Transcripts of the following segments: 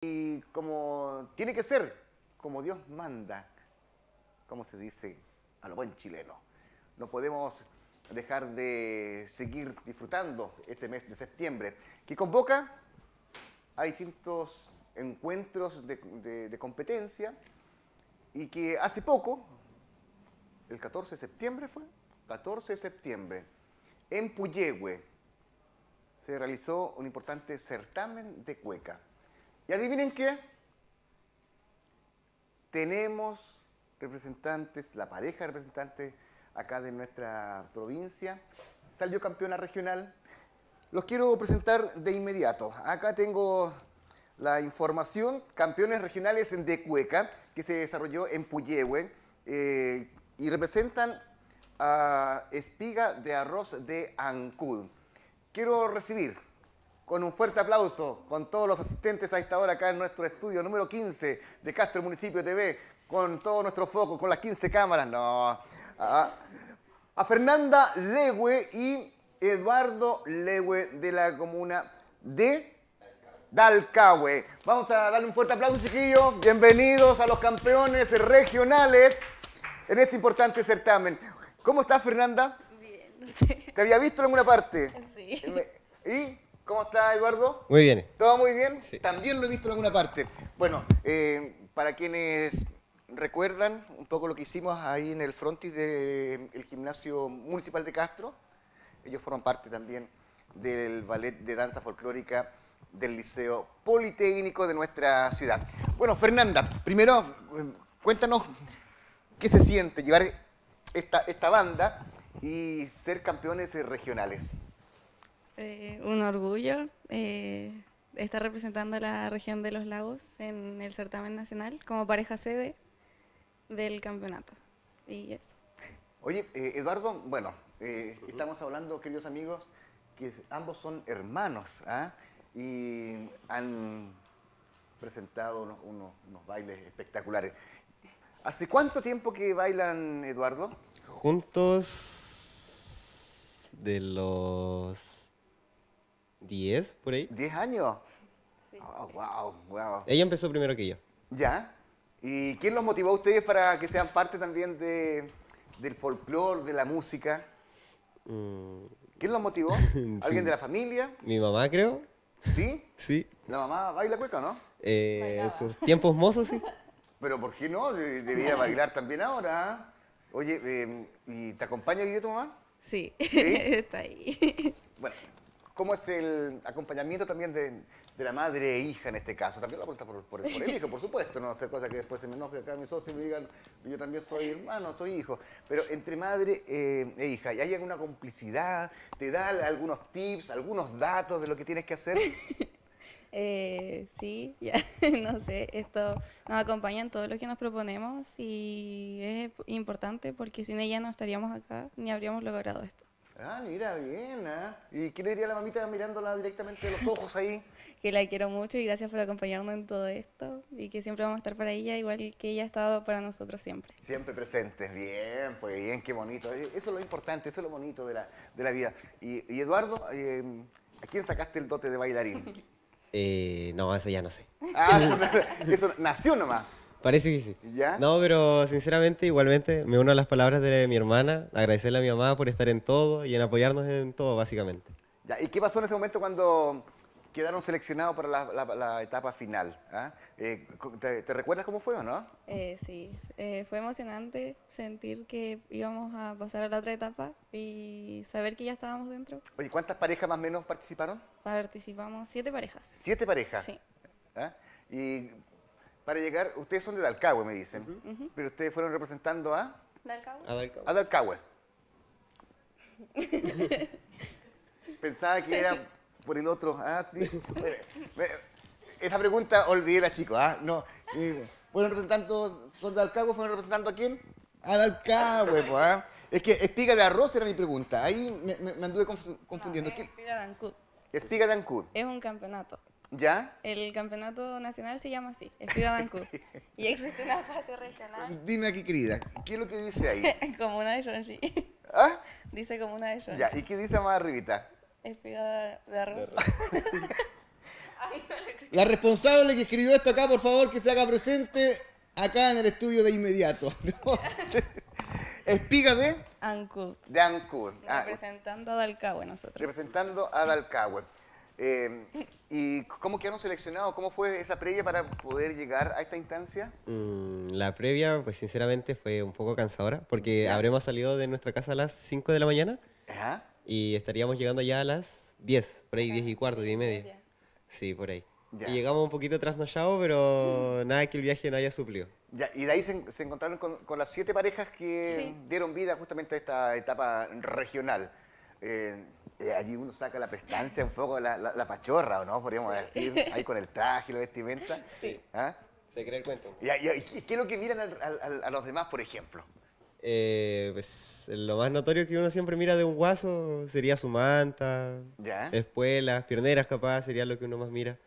y como tiene que ser, como Dios manda, como se dice a lo buen chileno. No podemos dejar de seguir disfrutando este mes de septiembre, que convoca a distintos encuentros de, competencia y que hace poco, el 14 de septiembre fue, 14 de septiembre, en Puyehue se realizó un importante certamen de cueca. Y adivinen qué, tenemos representantes, la pareja de representantes acá de nuestra provincia, salió campeona regional. Los quiero presentar de inmediato. Acá tengo la información, campeones regionales de cueca, que se desarrolló en Puyehue, eh, y representan a Espiga de Arroz de Ancud. Quiero recibir con un fuerte aplauso con todos los asistentes a esta hora acá en nuestro estudio número 15 de Castro Municipio TV, con todo nuestro foco, con las 15 cámaras, no, a, a Fernanda Legue y Eduardo Legue de la comuna de Dalcahue. Vamos a darle un fuerte aplauso, chiquillos. Bienvenidos a los campeones regionales en este importante certamen. ¿Cómo estás, Fernanda? Bien. ¿Te había visto en alguna parte? Sí. ¿Y cómo está, Eduardo? Muy bien. ¿Todo muy bien? Sí. También lo he visto en alguna parte. Bueno, eh, para quienes recuerdan un poco lo que hicimos ahí en el frontis del gimnasio municipal de Castro, ellos forman parte también del ballet de danza folclórica del Liceo Politécnico de nuestra ciudad. Bueno, Fernanda, primero eh, cuéntanos qué se siente llevar esta, esta banda y ser campeones regionales. Eh, un orgullo eh, estar representando a la región de los lagos en el certamen nacional como pareja sede del campeonato. Y eso. Oye, eh, Eduardo, bueno, eh, estamos hablando, queridos amigos, que ambos son hermanos ¿ah? y han presentado unos, unos- unos bailes espectaculares. ¿Hace cuánto tiempo que bailan, Eduardo? Juntos de los 10 por ahí. ¿10 años? Sí. Oh, wow, wow. Ella empezó primero que yo. ¿Ya? ¿Y quién los motivó a ustedes para que sean parte también de, del folclore, de la música? Mm, ¿Quién los motivó? ¿Alguien de la familia? mi mamá creo. ¿Sí? Sí. ¿La mamá baila cueca o no? Eh, Bailaba. sus tiempos mozos, sí. Pero ¿por qué no? De- Debería bailar también ahora. ¿ah? Oye, eh, ¿y te acompaña hoy día tu mamá? Sí, ¿Sí? está ahí. Bueno, ¿cómo es el acompañamiento también de, de la madre e hija en este caso? También la pregunta por, por, por el hijo, por supuesto, no hacer cosas que después se me enoje acá mi socio y me digan, yo también soy hermano, soy hijo. Pero entre madre eh, e hija, ¿y ¿hay alguna complicidad? ¿Te da algunos tips, algunos datos de lo que tienes que hacer? Eh, sí, ya, no sé, esto nos acompaña en todo lo que nos proponemos y es importante porque sin ella no estaríamos acá ni habríamos logrado esto. Ah, mira, bien, ¿ah? ¿Y qué le diría a la mamita mirándola directamente a los ojos ahí? Que la quiero mucho y gracias por acompañarnos en todo esto y que siempre vamos a estar para ella igual que ella ha estado para nosotros siempre. Siempre presentes, bien, pues bien, qué bonito. Eh, Eso es lo importante, eso es lo bonito de la, de la vida. Y, y Eduardo, eh, ¿a quién sacaste el dote de bailarín? Eh, no, eso ya no sé. Ah, eso, no- eso nació nomás. Parece que sí. ¿Ya? No, pero sinceramente, igualmente, me uno a las palabras de mi hermana. Agradecerle a mi mamá por estar en todo y en apoyarnos en todo, básicamente. Ya, ¿Y qué pasó en ese momento cuando quedaron seleccionados para la, la- la etapa final? ah? Eh, ¿te, te recuerdas cómo fue o no? Eh, sí, eh, fue emocionante sentir que íbamos a pasar a la otra etapa y saber que ya estábamos dentro. Oye, ¿cuántas parejas más o menos participaron? Participamos siete parejas. Siete parejas. Sí. ¿Ah? Y para llegar, ustedes son de Dalcahue, me dicen, pero ustedes fueron representando a... Cabo. A Dalcahue. Pensaba que era por el otro. Ah, sí. Esa pregunta olvídela, chicos. Ah, no. Eh, ¿Fueron representando, son de Dalcahue, fueron representando a quién? A Dalcahue, pues. ah. Es que espiga de arroz era mi pregunta. Ahí me, me- me anduve confu- confundiendo. No, ¿Qué- es Espiga de Ancud. Espiga de Ancud. Es un campeonato. ¿Ya? El campeonato nacional se llama así, Espiga de Ancud. y existe una fase regional Dime aquí, querida. ¿Qué es lo que dice ahí? como una de Shonji. ¿Ah? Dice como una de Shonji. Ya. ¿Y qué dice más arribita? Espiga de, de arroz. La responsable que escribió esto acá, por favor, que se haga presente acá en el estudio de inmediato. Espiga de, Ancud. de Ancud. Ah, Representando a Dalcahue nosotros. representando a Dalcahue. Eh, ¿Y cómo quedaron seleccionados? ¿Cómo fue esa previa para poder llegar a esta instancia? Mm, la previa, pues sinceramente fue un poco cansadora, porque habremos salido de nuestra casa a las 5 de la mañana y estaríamos llegando ya a las 10, por ahí 10 y cuarto, 10 y media. Sí, por ahí. Ya. Y llegamos un poquito trasnochados, pero nada que el viaje no haya suplido. Ya, y de ahí se, se encontraron con, con las siete parejas que Sí. dieron vida justamente a esta etapa regional. Eh, eh, allí uno saca la prestancia, un poco la, la- la pachorra, ¿o no? Podríamos decir, ahí con el traje, la vestimenta. Sí. ¿Ah? ¿Se cree el cuento? Y, y- y qué es lo que miran al- al- al- a los demás, por ejemplo? Eh, pues lo más notorio que uno siempre mira de un guaso sería su manta, Ya. espuelas, pierneras capaz, sería lo que uno más mira.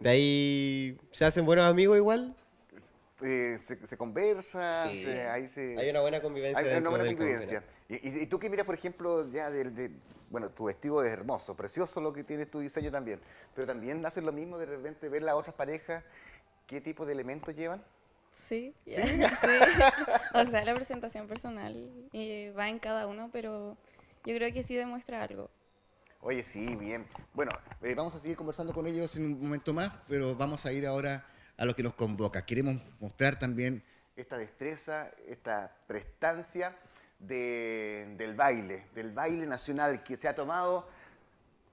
De ahí se hacen buenos amigos igual. Eh, se, se conversa, Sí. se- ahí se... Hay una buena convivencia. Hay una buena convivencia. Y, y- y tú qué miras, por ejemplo, ya del... de- bueno, tu vestido es hermoso, precioso lo que tiene tu diseño también, pero también haces lo mismo de repente ver las otras parejas, qué tipo de elementos llevan. Sí, sí. O sea, la presentación personal y va en cada uno, pero yo creo que sí demuestra algo. Oye, sí, bien. Bueno, eh, vamos a seguir conversando con ellos en un momento más, pero vamos a ir ahora a lo que nos convoca. Queremos mostrar también esta destreza, esta prestancia de- del baile, del baile nacional que se ha tomado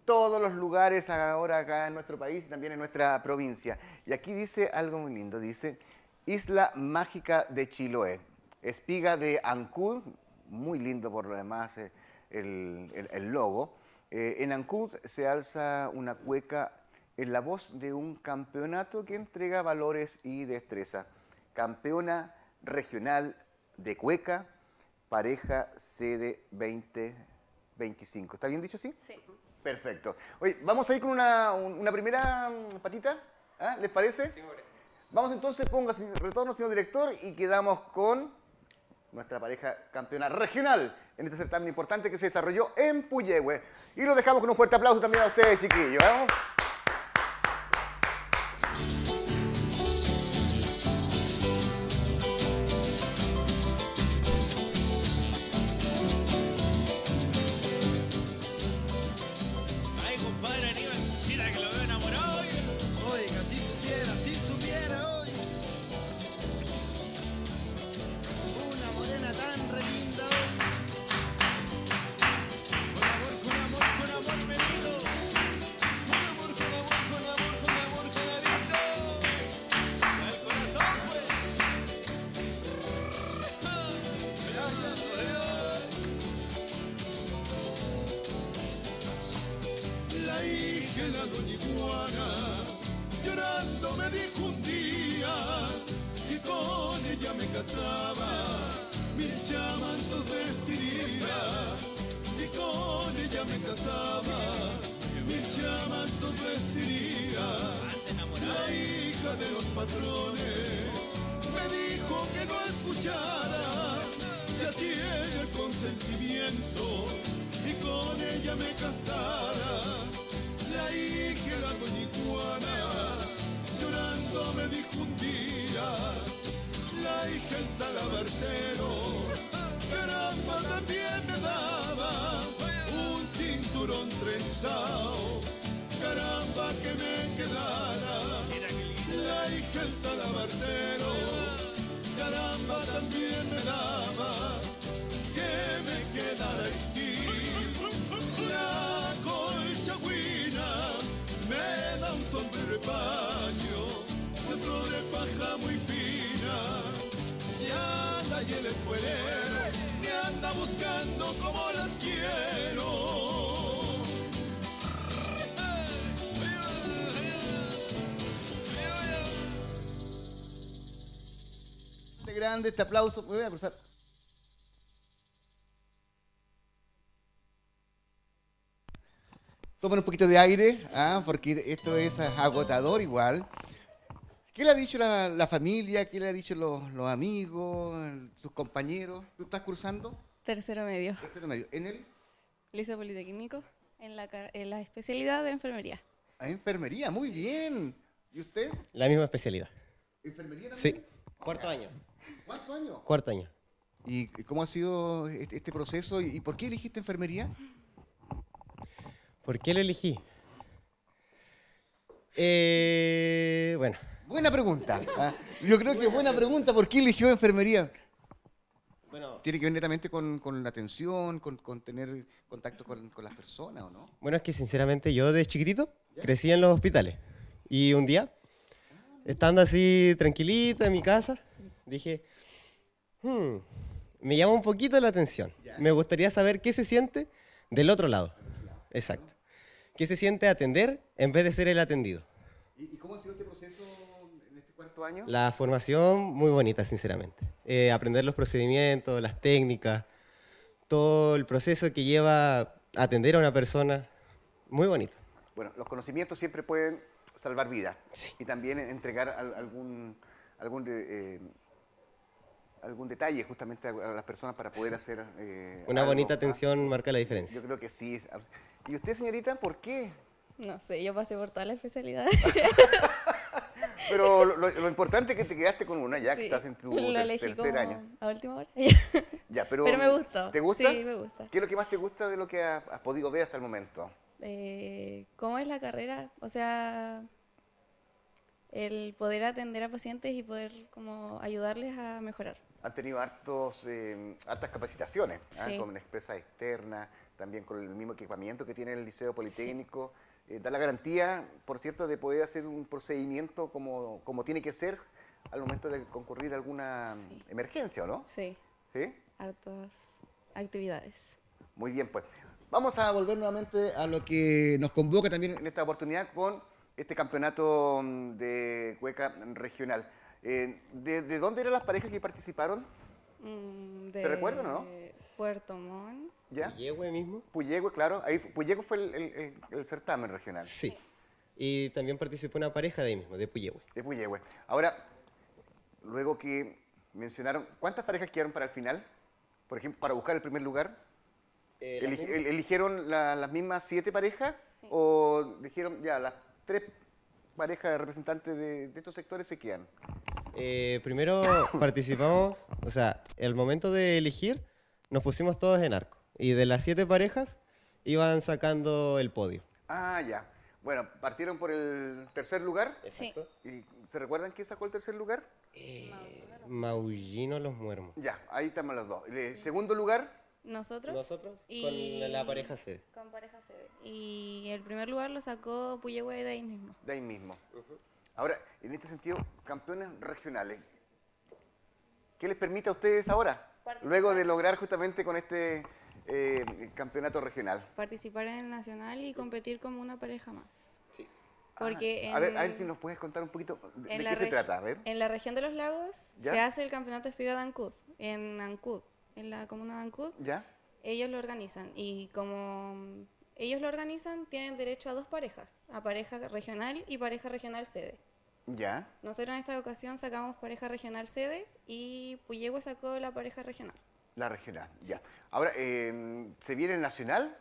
todos los lugares ahora acá en nuestro país y también en nuestra provincia. Y aquí dice algo muy lindo, dice Isla Mágica de Chiloé, espiga de Ancud, muy lindo por lo demás eh, el, el- el logo. Eh, en Ancud se alza una cueca en la voz de un campeonato que entrega valores y destreza. Campeona regional de cueca, pareja sede 2025. ¿Está bien dicho así? Sí. Perfecto. Oye, vamos a ir con una, un- una primera mm, patita. ¿Ah? ¿Les parece? Sí, me parece. Vamos entonces, póngase retorno, señor director, y quedamos con nuestra pareja campeona regional en este certamen importante que se desarrolló en Puyehue. Y lo dejamos con un fuerte aplauso también a ustedes, chiquillos. ¿vamos? Me dijo un día, si con ella me casaba, mil llamantos vestiría. Si con ella me casaba, mil llamantos vestiría. La hija de los patrones me dijo que no escuchara, ya tiene el consentimiento y con ella me casara. La hija la doña Iguana, me dijo un día, la hija el talabartero, caramba también me daba un cinturón trenzado, caramba que me quedara. La hija el talabartero, caramba también me daba que me quedara y sí. La colchagüina me da un sombrero dentro de muy fina. Y anda y el escuelero me anda buscando como las quiero. Este grande, este aplauso. Me voy a cruzar. Tomen un poquito de aire, ¿ah? porque esto es agotador igual. ¿Qué le ha dicho la, la familia? ¿Qué le ha dicho los, los amigos, sus compañeros? ¿Tú estás cursando? Tercero medio. Tercero medio. ¿En el? Liceo Politécnico, en la, en la especialidad de enfermería. A enfermería, muy bien. ¿Y usted? La misma especialidad. ¿Enfermería también? Sí. Cuarto año. ¿Cuántos años? Cuarto año. ¿Y cómo ha sido este este proceso y por qué elegiste enfermería? ¿Por qué lo elegí? Eh, bueno, Buena pregunta. ¿ah? Yo creo que buena pregunta. ¿Por qué eligió enfermería? bueno, Tiene que ver netamente con, con la atención, con, con tener contacto con, con las personas, ¿o no? bueno, es que sinceramente yo de chiquitito crecí en los hospitales. Y un día, estando así tranquilito en mi casa, dije, "Hmm, me llama un poquito la atención. Me gustaría saber qué se siente del otro lado. Exacto. ¿Qué se siente atender en vez de ser el atendido? ¿Y, cómo ha sido este proceso cuarto año? La formación muy bonita, sinceramente. Eh, aprender los procedimientos, las técnicas, todo el proceso que lleva a atender a una persona, muy bonito. Bueno, los conocimientos siempre pueden salvar vidas y también entregar al- algún, algún, de- eh, algún detalle justamente a las personas para poder hacer eh, Una algo, bonita ¿ah? atención marca la diferencia. Yo creo que sí. ¿Y usted, señorita, por qué? No sé, yo pasé por todas las especialidades. Pero lo, lo- importante es que te quedaste con una ya que Sí. estás en tu ter- tercer año. a última hora. Ya, pero, Pero me gustó. ¿Te gusta? Sí, me gusta. ¿Qué es lo que más te gusta de lo que has, has podido ver hasta el momento? Eh, ¿Cómo es la carrera? O sea, el poder atender a pacientes y poder como ayudarles a mejorar. Han tenido hartos, eh, hartas capacitaciones, ¿ah? Sí. con expresa externa, también con el mismo equipamiento que tiene el Liceo Politécnico. Eh, da la garantía, por cierto, de poder hacer un procedimiento como, como tiene que ser al momento de concurrir alguna Sí. emergencia, ¿o no? Sí, ¿Sí? hartas actividades. Muy bien, pues. Vamos a volver nuevamente a lo que nos convoca también en esta oportunidad con este campeonato mm, de cueca regional. Eh, ¿de, de dónde eran las parejas que participaron? Mm, ¿Se recuerdan o no? Puerto Montt. ¿Ya? ¿Yehue mismo? Puyehue, claro. Ahí, Puyehue fue el, el- el- el certamen regional Sí. Y también participó una pareja de ahí mismo, de Puyehue. de Puyehue. Ahora, luego que mencionaron, ¿cuántas parejas quedaron para el final? Por ejemplo, para buscar el primer lugar. Eh, el- ¿Eligieron la- las mismas siete parejas? ¿O dijeron, ya, las tres parejas representantes de, de estos sectores se quedan? Eh, primero participamos, o sea, el momento de elegir, nos pusimos todos en arco. Y de las siete parejas, iban sacando el podio. Ah, ya. Bueno, partieron por el tercer lugar. Sí. ¿Y ¿Se recuerdan quién sacó el tercer lugar? Maullino Los Muermos. Ya, ahí estamos los dos. El segundo lugar, Nosotros. Nosotros y- con la pareja sede. Con pareja sede. Y el primer lugar lo sacó Puyehue de ahí mismo. de ahí mismo. Ahora, en este sentido, campeones regionales, ¿qué les permite a ustedes ahora? Participar. Luego de lograr justamente con este eh, campeonato regional. Participar en el nacional y competir como una pareja más. Sí. Porque Ah, a, ver, a ver si nos puedes contar un poquito de, de qué se trata. A ver. En la región de los lagos ¿Ya? se hace el campeonato Espiga de Ancud, en Ancud, en la comuna de Ancud. ¿Ya? Ellos lo organizan y como ellos lo organizan, tienen derecho a dos parejas, a pareja regional y pareja regional sede. ¿Ya? Nosotros en esta ocasión sacamos pareja regional sede y Puyehue sacó la pareja regional. La regional, ya. Ahora, eh, ¿se viene el nacional?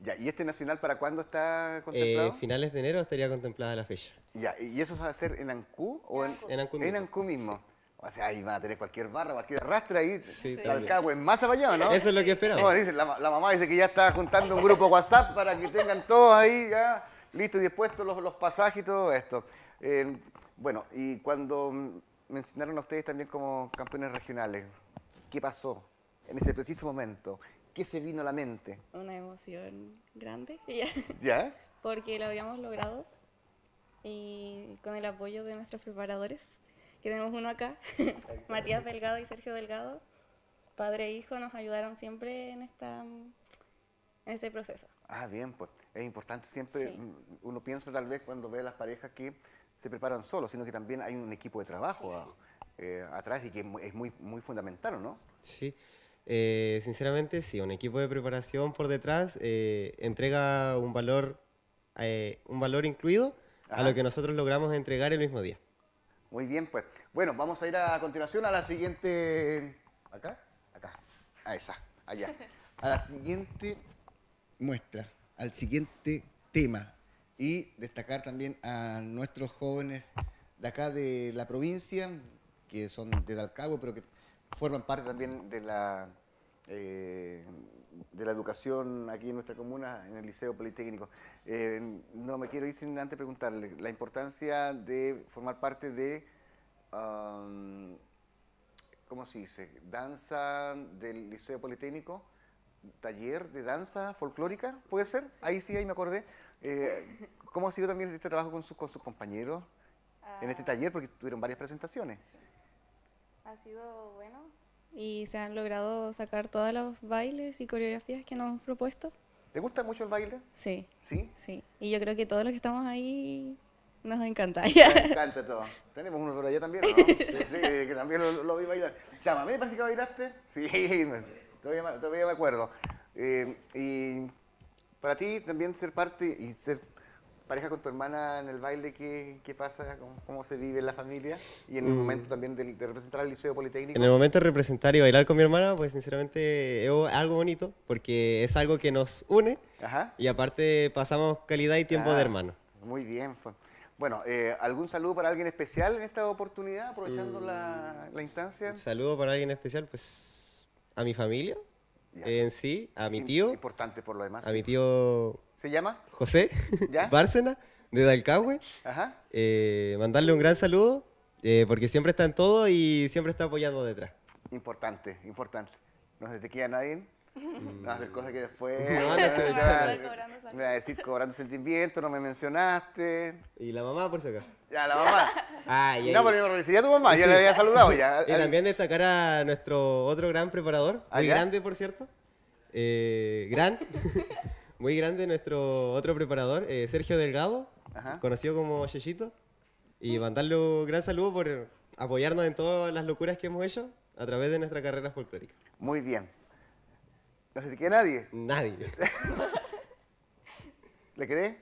Ya, ¿y este nacional para cuándo está Eh, contemplado? finales de enero estaría contemplada la fecha. ya, ¿y eso va a ser en Ancú o en, En en mismo. Ancud mismo? O sea, ahí van a tener cualquier barra, cualquier arrastre ahí. Sí, la alcagüe en masa para allá, ¿no? Eso es lo que esperamos. No, dice, la, la mamá dice que ya está juntando un grupo WhatsApp para que tengan todos ahí ya listos y dispuestos los, los pasajes y todo esto. Eh, bueno, y cuando mencionaron a ustedes también como campeones regionales, ¿qué pasó en ese preciso momento? ¿Qué se vino a la mente? Una emoción grande, ¿Ya? porque lo habíamos logrado y con el apoyo de nuestros preparadores, que tenemos uno acá, Matías Delgado y Sergio Delgado, padre e hijo, nos ayudaron siempre en, esta, en este proceso. Ah, bien, pues es importante siempre, Sí. mm, uno piensa tal vez cuando ve a las parejas que se preparan solos, sino que también hay un equipo de trabajo ah, eh, atrás y que es muy, muy, fundamental, ¿o ¿no? Sí. Eh, sinceramente, sí, un equipo de preparación por detrás eh, entrega un valor, eh, un valor incluido Ajá. a lo que nosotros logramos entregar el mismo día. Muy bien, pues. Bueno, vamos a ir a continuación a la siguiente. ¿Acá? Acá. A esa, allá. A la siguiente muestra, al siguiente tema. y destacar también a nuestros jóvenes de acá de la provincia, que son de Dalcagüe, pero que forman parte también de la, eh, de la educación aquí en nuestra comuna, en el Liceo Politécnico. Eh, no me quiero ir sin antes preguntarle la importancia de formar parte de, um, ¿cómo se dice? Danza del Liceo Politécnico, taller de danza folclórica, ¿puede ser? Ahí sí, ahí me acordé. Eh, ¿Cómo ha sido también este trabajo con, sus- con sus compañeros en este Ah, taller? Porque tuvieron varias presentaciones. Ha sido bueno y se han logrado sacar todos los bailes y coreografías que nos hemos propuesto. ¿Te gusta mucho el baile? Sí, ¿Sí? sí. Y yo creo que todos los que estamos ahí nos encanta. Me encanta todo. Tenemos uno por allá también, ¿no? Sí, sí, que también lo, lo vi bailar. Chama, ¿me parece que bailaste? Sí, me- todavía, me- todavía me acuerdo. Eh, y para ti también ser parte y ser pareja con tu hermana en el baile, ¿qué, qué pasa? ¿Cómo, cómo se vive en la familia? Y en el momento también de, de representar al Liceo Politécnico. En el momento de representar y bailar con mi hermana, pues sinceramente es algo bonito, porque es algo que nos une Ajá. y aparte pasamos calidad y tiempo Ah, de hermano. Muy bien. Bueno, eh, ¿algún saludo para alguien especial en esta oportunidad, aprovechando la, la instancia? Un saludo para alguien especial, pues a mi familia. En sí, a mi tío, Importante por lo demás. a mi tío ¿Se llama? José ¿Ya? Bárcena de Dalcahue. Ajá. Eh, mandarle un gran saludo, eh, porque siempre está en todo y siempre está apoyando detrás. Importante, importante. No se te queda nadie. No vas a hacer cosas que después. No, no se me me va a- a decir cobrando sentimientos, no me mencionaste. Y la mamá, por si acaso. Ya, la mamá. Ah, y no, pero me sería tu mamá, Sí. le había saludado ya. Y también destacar a nuestro otro gran preparador, ¿Ah, muy ya? grande por cierto, eh, gran, muy grande nuestro otro preparador, eh, Sergio Delgado, Ajá. conocido como Yeyito, y mandarle un gran saludo por apoyarnos en todas las locuras que hemos hecho a través de nuestra carrera folclórica. Muy bien. No se te queda nadie. Nadie. ¿Le querés?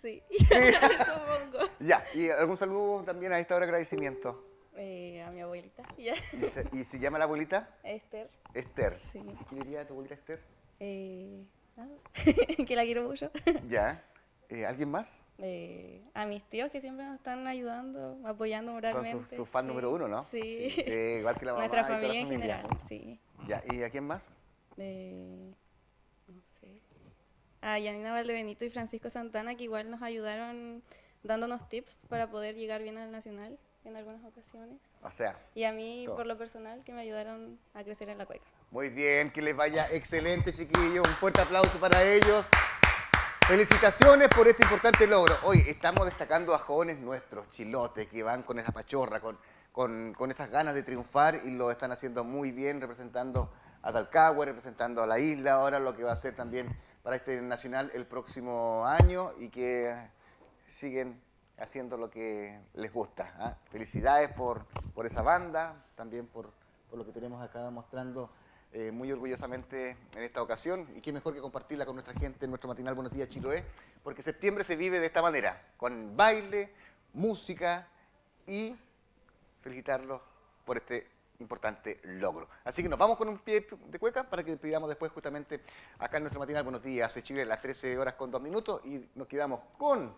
Sí, supongo. Ya. ¿Y algún saludo también a esta hora de agradecimiento? Eh, a mi abuelita, ya. ¿Y se, y se llama la abuelita? Esther. Esther. Sí. ¿Qué diría tu abuelita Esther? Eh, nada, que la quiero mucho. Ya. Eh, ¿Alguien más? Eh, a mis tíos que siempre nos están ayudando, apoyando Son moralmente. su, su fan sí. número uno, ¿no? Sí. Eh, igual que la mamá Nuestra y toda la familia en familia. general, sí. Ya. ¿Y a quién más? Eh, no sé. A Yanina Valdebenito y Francisco Santana, que igual nos ayudaron dándonos tips para poder llegar bien al Nacional en algunas ocasiones. O sea, Y a mí, Todo. por lo personal, que me ayudaron a crecer en la cueca. Muy bien, que les vaya excelente, chiquillos. Un fuerte aplauso para ellos. Felicitaciones por este importante logro. Hoy estamos destacando a jóvenes nuestros, chilotes, que van con esa pachorra, con, con, con esas ganas de triunfar y lo están haciendo muy bien, representando a representando a la isla, ahora lo que va a ser también para este nacional el próximo año y que siguen haciendo lo que les gusta. ¿ah? Felicidades por, por esa banda, también por, por lo que tenemos acá mostrando eh, muy orgullosamente en esta ocasión. Y qué mejor que compartirla con nuestra gente en nuestro matinal Buenos Días Chiloé, porque septiembre se vive de esta manera, con baile, música y felicitarlos por este importante logro. Así que nos vamos con un pie de cueca para que despidamos después justamente acá en nuestro matinal Buenos Días Chile a las 13 horas con 2 minutos y nos quedamos con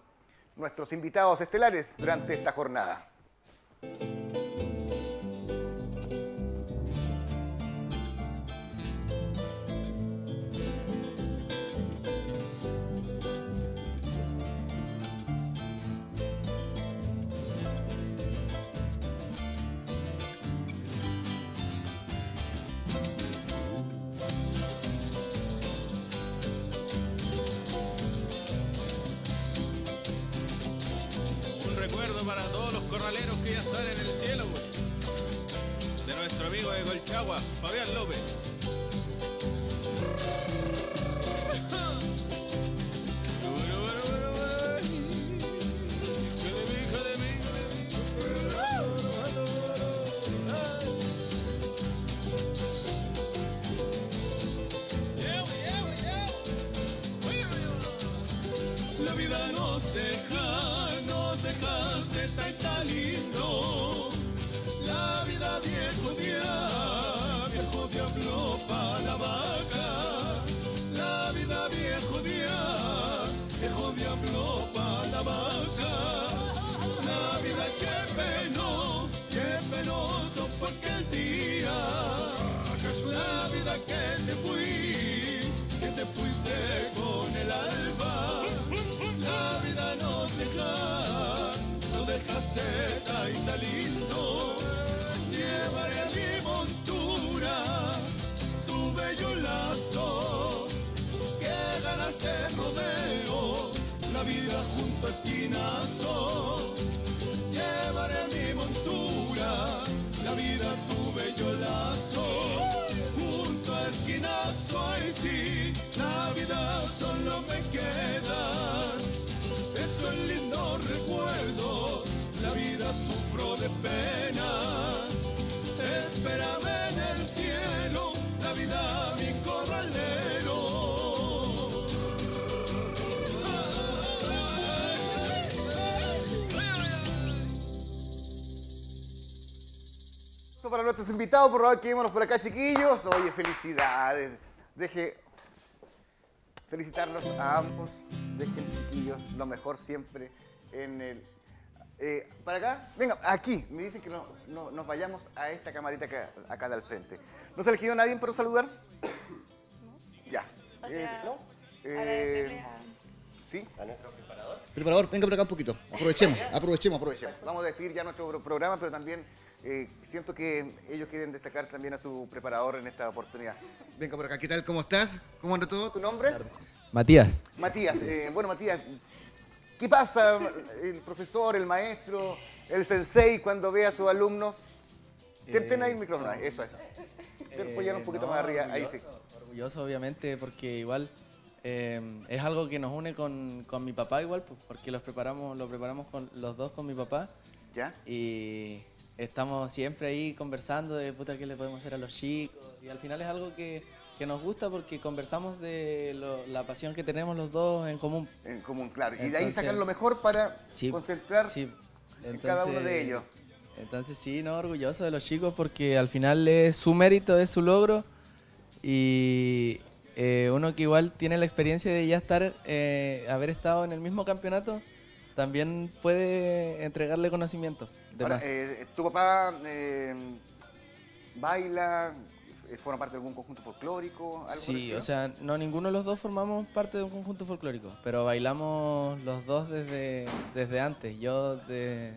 nuestros invitados estelares durante esta jornada. Vida nos deja, nos dejaste tan, lindo. Lindo. Pena. Espérame en el cielo, la vida mi corralero. Para nuestros invitados, por favor, quedémonos por acá, chiquillos. Oye, felicidades. Deje felicitarlos a ambos. Dejen, chiquillos, lo mejor siempre en el. Eh, para acá, venga, aquí. Me dicen que no, no- nos vayamos a esta camarita acá, acá de al frente. ¿No se le quedó nadie para saludar? Ya. O Eh, ¿no? Eh, a- ¿Sí? Preparador, venga por acá un poquito. Aprovechemos, aprovechemos, aprovechemos. Vamos a despedir ya nuestro pro- programa, pero también eh, siento que ellos quieren destacar también a su preparador en esta oportunidad. Venga por acá, ¿qué tal? ¿Cómo estás? ¿Cómo anda todo? ¿Tu nombre? Matías, Matías. eh, bueno, Matías, ¿qué pasa el profesor, el maestro, el sensei cuando ve a sus alumnos? Ten, ten ahí el micrófono, ahí, eso es. Ten, pues, ya un poquito no, más arriba, ahí sí. orgulloso, Orgulloso, obviamente, porque igual eh, es algo que nos une con, con mi papá igual, pues, porque los preparamos, lo preparamos con los dos con mi papá ¿Ya? y estamos siempre ahí conversando de puta qué le podemos hacer a los chicos y al final es algo que, que nos gusta porque conversamos de lo- la pasión que tenemos los dos en común. En común, claro. y de ahí sacan lo mejor para Sí, concentrar sí. en cada uno de ellos. Entonces sí, no, orgulloso de los chicos porque al final es su mérito, es su logro y eh, uno que igual tiene la experiencia de ya estar, eh, haber estado en el mismo campeonato, también puede entregarle conocimiento. de Ahora, más. eh, ¿Tu papá eh, baila, forma parte de algún conjunto folclórico? Algo Sí, o sea, no ninguno de los dos formamos parte de un conjunto folclórico, pero bailamos los dos desde, desde antes. Yo de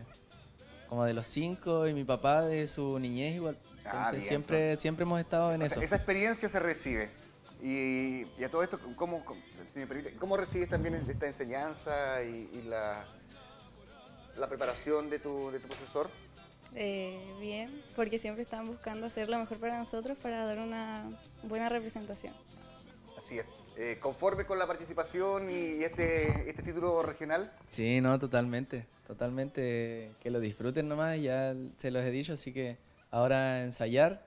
como de los cinco y mi papá de su niñez igual. Ah, Entonces bien, siempre, entonces. siempre hemos estado en O sea, eso. esa experiencia se recibe. Y, y a todo esto, ¿cómo, cómo- si me permite, ¿cómo recibes también esta enseñanza y, y la, la preparación de tu, de tu profesor? Eh, bien, porque siempre están buscando hacer lo mejor para nosotros para dar una buena representación. Así es. Eh, ¿Conforme con la participación y este, este título regional? Sí, no, totalmente, totalmente. Que lo disfruten nomás, ya se los he dicho, así que ahora a ensayar,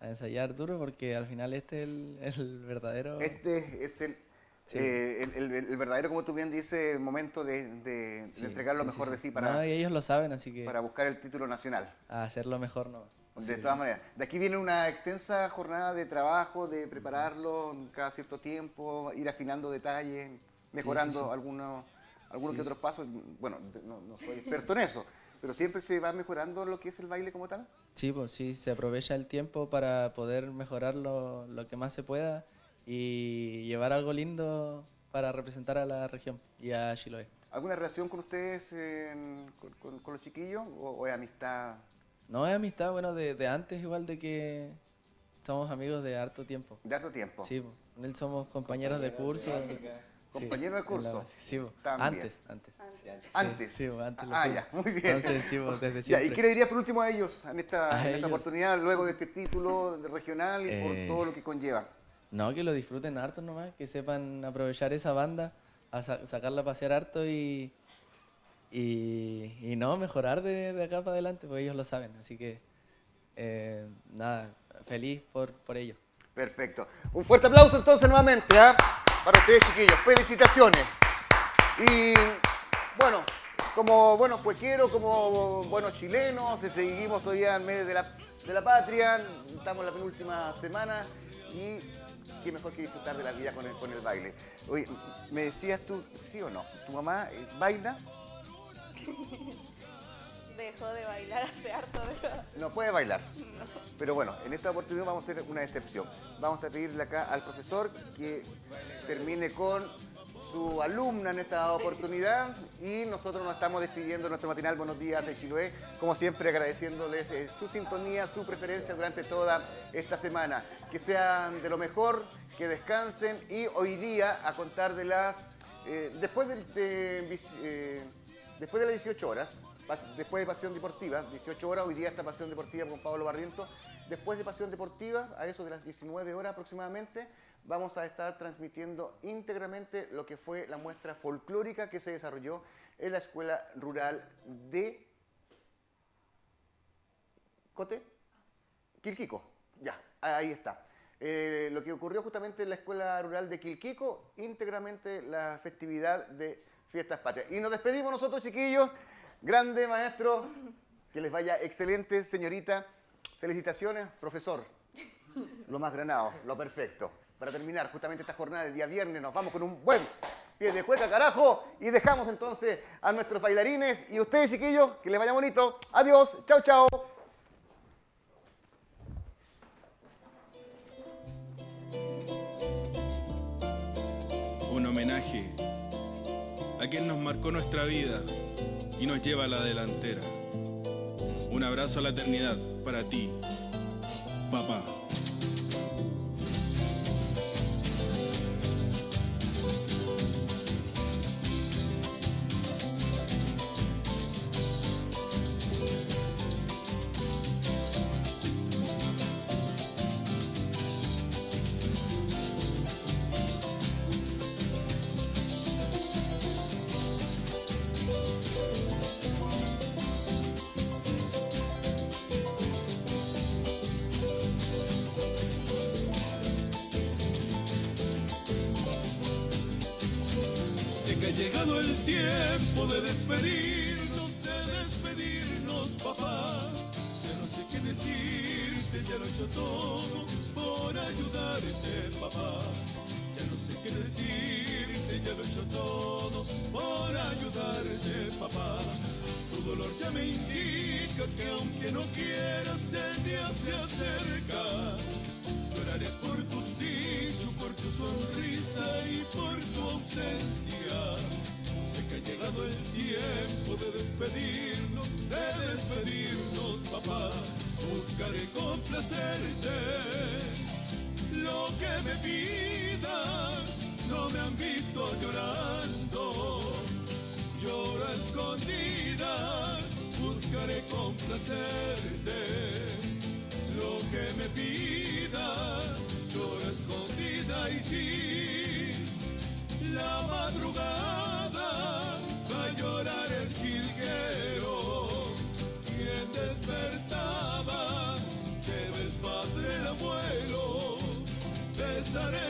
a ensayar duro, porque al final este es el, el verdadero... Este es el, Sí. eh, el, el- el verdadero, como tú bien dices, momento de, de- de Sí, entregar lo mejor sí, de sí. para, No, y ellos lo saben, así que para buscar el título nacional. a hacerlo mejor no. De todas maneras, de aquí viene una extensa jornada de trabajo, de prepararlo cada cierto tiempo, ir afinando detalles, mejorando algunos algunos que otros pasos. Bueno, de- no, no soy experto en eso, pero siempre se va mejorando lo que es el baile como tal. Sí, pues sí, se aprovecha el tiempo para poder mejorar lo, lo que más se pueda y llevar algo lindo para representar a la región y a Chiloé. ¿Alguna relación con ustedes en- con, con- con los chiquillos o, o es amistad? No es amistad, bueno, de, de antes igual de que somos amigos de harto tiempo. De harto tiempo. Sí, po. con él somos compañeros de curso. Sí, Compañero de en la curso. Sí. También. antes, antes. Antes. Sí, antes Ah, ya, muy bien. Entonces, sí, desde Ya, ¿Y qué le dirías por último a ellos en esta, A en esta ellos. oportunidad, luego de este título de regional y por Eh, todo lo que conlleva? No, que lo disfruten harto nomás, que sepan aprovechar esa banda, a sa- sacarla a pasear harto y, y, no, mejorar de, acá para adelante, porque ellos lo saben. Así que, eh, nada, feliz por, por ello. Perfecto. Un fuerte aplauso entonces nuevamente ¿ah? para ustedes, chiquillos. Felicitaciones. Y bueno, como buenos cuequeros, como buenos chilenos, seguimos todavía en medio de la, de la patria, estamos en la penúltima semana y qué mejor que disfrutar de la vida con el, con el baile. Oye, me decías tú, sí o no, ¿tu mamá eh, baila? Dejó de bailar hace harto, pero No puede bailar. Pero bueno, en esta oportunidad vamos a hacer una excepción. Vamos a pedirle acá al profesor que termine con su alumna en esta oportunidad y nosotros nos estamos despidiendo de nuestro matinal Buenos Días de Chiloé, como siempre agradeciéndoles eh, su sintonía, su preferencia durante toda esta semana. Que sean de lo mejor, que descansen y hoy día a contar de las... eh, después de, eh, después de las 18 horas, después de Pasión Deportiva, 18 horas, hoy día está Pasión Deportiva con Pablo Barriento. Después de Pasión Deportiva, a eso de las 19 horas aproximadamente, vamos a estar transmitiendo íntegramente lo que fue la muestra folclórica que se desarrolló en la Escuela Rural de Cote, Quilquico. Ya, ahí está. Eh, lo que ocurrió justamente en la Escuela Rural de Quilquico, íntegramente la festividad de Fiestas Patrias. Y nos despedimos nosotros, chiquillos. Grande maestro, que les vaya excelente, señorita. Felicitaciones, profesor. Lo más granado, lo perfecto. Para terminar justamente esta jornada del día viernes, nos vamos con un buen pie de cueca, carajo. Y dejamos entonces a nuestros bailarines y ustedes, chiquillos, que les vaya bonito. Adiós, chao, chao. Un homenaje a quien nos marcó nuestra vida y nos lleva a la delantera. Un abrazo a la eternidad para ti, papá. De despedirnos, de despedirnos, papá. Ya no sé qué decirte, ya lo he hecho todo por ayudarte, papá. Ya no sé qué decirte, ya lo he hecho todo por ayudarte, papá. Tu dolor ya me indica que aunque no quieras, llegado el tiempo de despedirnos, de despedirnos, papá. Buscaré complacerte lo que me pidas. No me han visto llorando, lloro a escondidas. Buscaré complacerte lo que me pidas. Lloro escondida y sí, la madrugada llorar el jilguero. Quien despertaba se ve el padre, el abuelo. Besaré